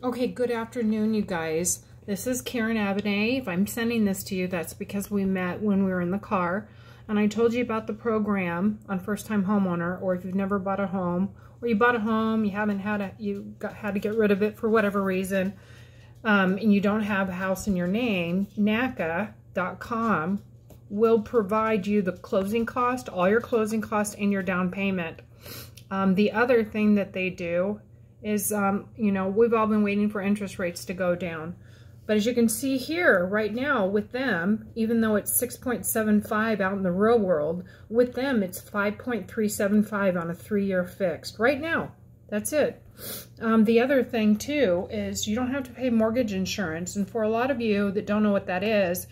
Okay, good afternoon, you guys. This is Karen Abinet. If I'm sending this to you, that's because we met when we were in the car. And I told you about the program on First Time Homeowner, or if you've never bought a home, or you bought a home, you haven't had a, you got, had to get rid of it for whatever reason, um, and you don't have a house in your name, NACA.com will provide you the closing cost, all your closing cost, and your down payment. Um, the other thing that they do is, um, you know, we've all been waiting for interest rates to go down. But as you can see here right now with them, even though it's 6.75 out in the real world, with them it's 5.375 on a three-year fixed. Right now, that's it. Um, the other thing too is you don't have to pay mortgage insurance. And for a lot of you that don't know what that is,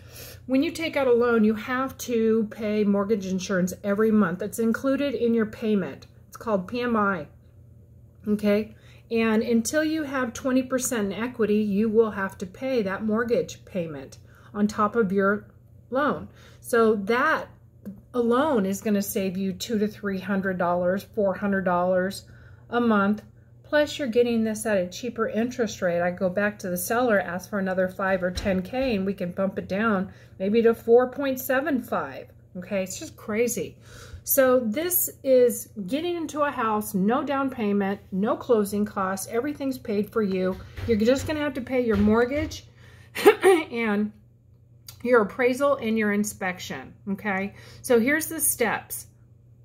when you take out a loan, you have to pay mortgage insurance every month. It's included in your payment. It's called PMI. Okay. And until you have 20% in equity, you will have to pay that mortgage payment on top of your loan. So that alone is going to save you two to three hundred dollars, four hundred dollars a month. Plus, you're getting this at a cheaper interest rate. I go back to the seller, ask for another five or 10k, and we can bump it down maybe to 4.75. Okay, it's just crazy. So this is getting into a house, no down payment, no closing costs, everything's paid for you. You're just going to have to pay your mortgage and your appraisal and your inspection, okay? So here's the steps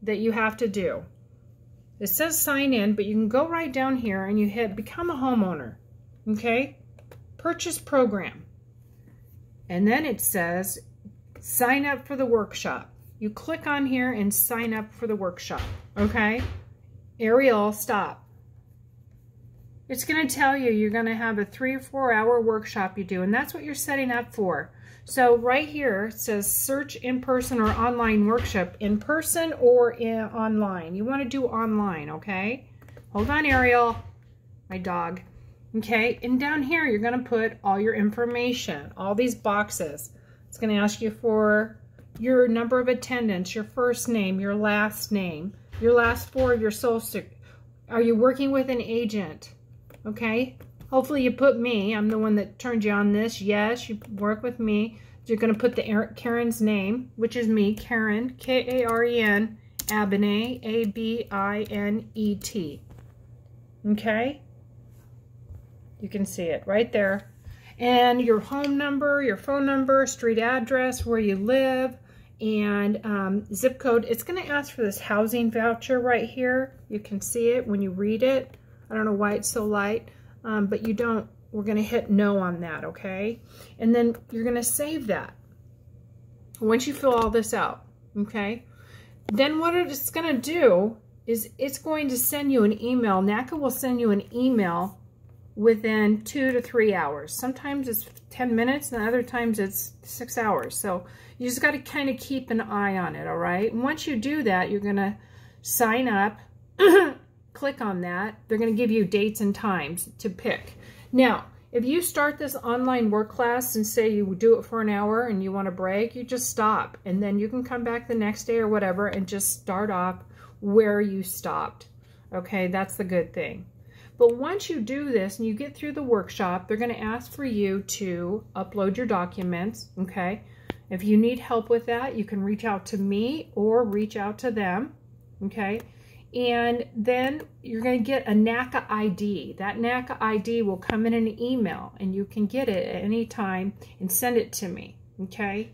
that you have to do. It says sign in, but you can go right down here and you hit become a homeowner, okay? Purchase program. And then it says sign up for the workshop you click on here and sign up for the workshop, okay? Ariel, stop. It's going to tell you you're going to have a three or four hour workshop you do, and that's what you're setting up for. So right here it says search in person or online workshop, in person or in online. You want to do online, okay? Hold on, Ariel, my dog. Okay, and down here you're going to put all your information, all these boxes. It's going to ask you for your number of attendance, your first name, your last name, your last four of your social. Are you working with an agent? Okay. Hopefully you put me. I'm the one that turned you on this. Yes, you work with me. You're going to put the Karen's name, which is me, Karen, K-A-R-E-N, Abinet, A-B-I-N-E-T. Okay? You can see it right there. And your home number, your phone number, street address, where you live, and um, zip code. It's going to ask for this housing voucher right here. You can see it when you read it. I don't know why it's so light, um, but you don't. We're going to hit no on that, okay? And then you're going to save that once you fill all this out, okay? Then what it's going to do is it's going to send you an email. NACA will send you an email within two to three hours. Sometimes it's 10 minutes and other times it's six hours. So you just got to kind of keep an eye on it, all right? And once you do that, you're going to sign up, click on that. They're going to give you dates and times to pick. Now, if you start this online work class and say you do it for an hour and you want to break, you just stop. And then you can come back the next day or whatever and just start off where you stopped. Okay, that's the good thing. But once you do this and you get through the workshop, they're going to ask for you to upload your documents, okay? If you need help with that, you can reach out to me or reach out to them, okay? And then you're going to get a NACA ID. That NACA ID will come in an email and you can get it at any time and send it to me, okay?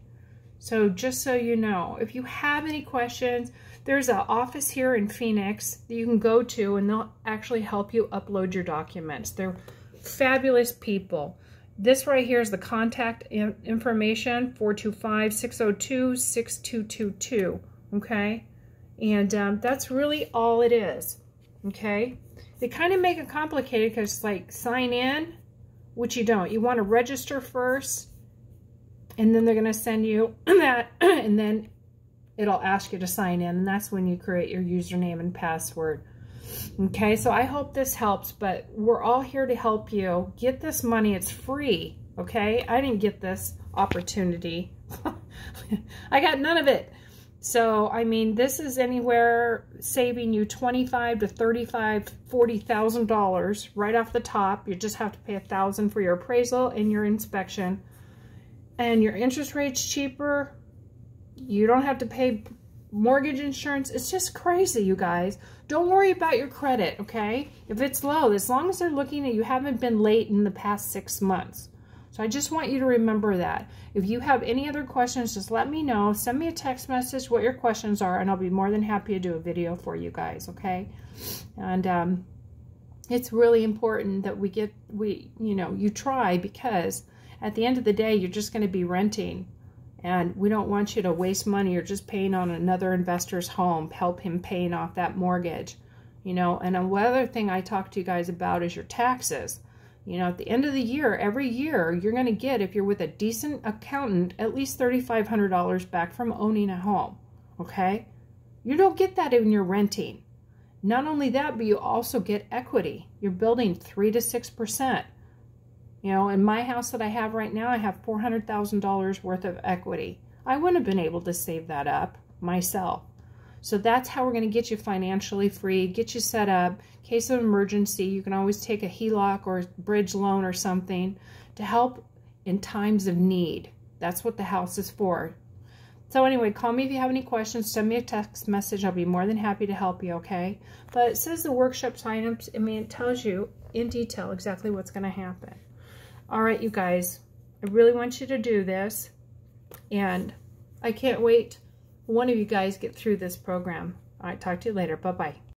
So just so you know, if you have any questions, there's an office here in Phoenix that you can go to and they'll actually help you upload your documents. They're fabulous people. This right here is the contact information, 425-602-6222, okay? And um, that's really all it is, okay? They kind of make it complicated because it's like sign in, which you don't. You want to register first, and then they're going to send you that, and then it'll ask you to sign in, and that's when you create your username and password. Okay, so I hope this helps, but we're all here to help you. Get this money. It's free, okay? I didn't get this opportunity. I got none of it. So, I mean, this is anywhere saving you 25 to 35, $40,000 right off the top. You just have to pay a thousand for your appraisal and your inspection. And your interest rate's cheaper. You don't have to pay mortgage insurance. It's just crazy, you guys. Don't worry about your credit, okay? If it's low, as long as they're looking at you haven't been late in the past six months. So I just want you to remember that. If you have any other questions, just let me know. Send me a text message what your questions are, and I'll be more than happy to do a video for you guys, okay? And um, it's really important that we get, we, you know, you try because at the end of the day, you're just going to be renting. And we don't want you to waste money or just paying on another investor's home, help him paying off that mortgage. You know, and another thing I talk to you guys about is your taxes. You know, at the end of the year, every year, you're going to get, if you're with a decent accountant, at least $3,500 back from owning a home. Okay? You don't get that when you're renting. Not only that, but you also get equity. You're building 3 to 6%. You know, in my house that I have right now, I have $400,000 worth of equity. I wouldn't have been able to save that up myself. So that's how we're going to get you financially free, get you set up. Case of emergency, you can always take a HELOC or bridge loan or something to help in times of need. That's what the house is for. So anyway, call me if you have any questions. Send me a text message. I'll be more than happy to help you, okay? But it says the workshop signups. I mean, it tells you in detail exactly what's going to happen. All right, you guys. I really want you to do this. And I can't wait one of you guys get through this program. All right, talk to you later. Bye-bye.